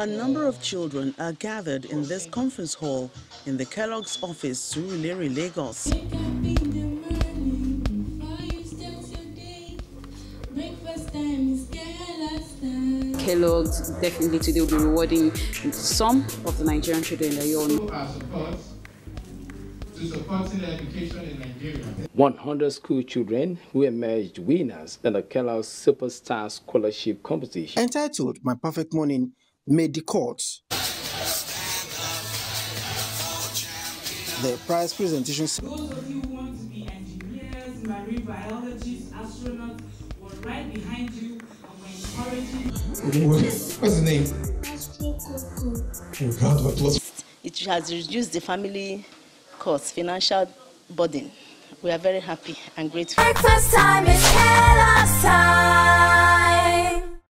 A number of children are gathered in this conference hall in the Kellogg's office, Surulere, Lagos. Kellogg's definitely today will be rewarding some of the Nigerian children that you all know. Our support to education in Nigeria. 100 school children who emerged winners in the Kellogg's Superstar Scholarship Competition. Entitled My Perfect Morning made the courts. The prize presentation. Those of you who want to be engineers, marine biologists, astronauts were right behind you and were encouraging. What's the name? Oh, round of applause. It has reduced the family cost, financial burden. We are very happy and grateful. Breakfast time is Kellogg's time.